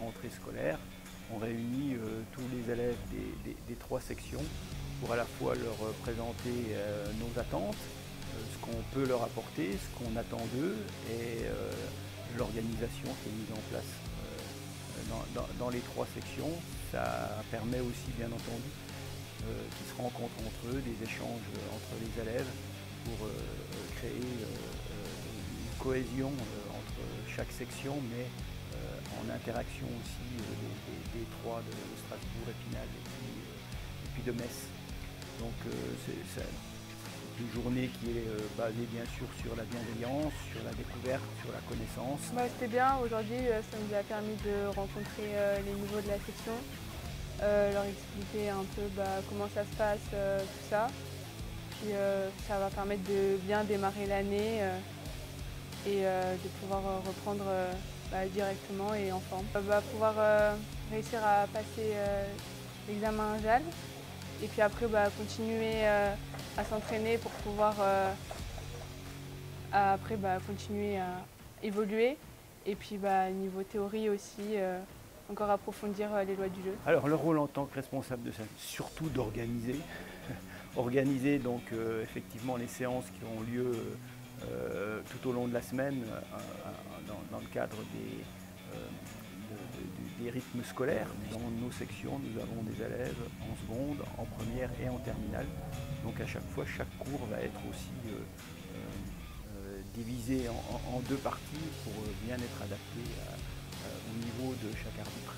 rentrée scolaire, on réunit euh, tous les élèves des, trois sections pour à la fois leur présenter nos attentes, ce qu'on peut leur apporter, ce qu'on attend d'eux et l'organisation qui est mise en place dans, les trois sections. Ça permet aussi, bien entendu, qu'ils se rencontrent entre eux, des échanges entre les élèves pour créer une cohésion entre chaque section, mais en interaction aussi des, trois de Strasbourg, et puis, et puis de Metz. Donc c'est une journée qui est basée bien sûr sur la bienveillance, sur la découverte, sur la connaissance. C'était bien, aujourd'hui ça nous a permis de rencontrer les nouveaux de la section, leur expliquer un peu bah, comment ça se passe, tout ça. Puis ça va permettre de bien démarrer l'année et de pouvoir reprendre bah, directement et en forme. On va pouvoir euh, réussir à passer euh, l'examen JAL et puis après bah, continuer euh, à s'entraîner pour pouvoir après bah, continuer à évoluer et puis niveau théorie aussi encore approfondir les lois du jeu. Alors le rôle en tant que responsable de ça, surtout d'organiser, organiser donc effectivement les séances qui ont lieu tout au long de la semaine dans, le cadre euh, des, rythmes scolaires. Dans nos sections, nous avons des élèves en seconde, en première et en terminale. Donc à chaque fois, chaque cours va être aussi divisé en, deux parties pour bien être adapté au niveau de chaque arbitre.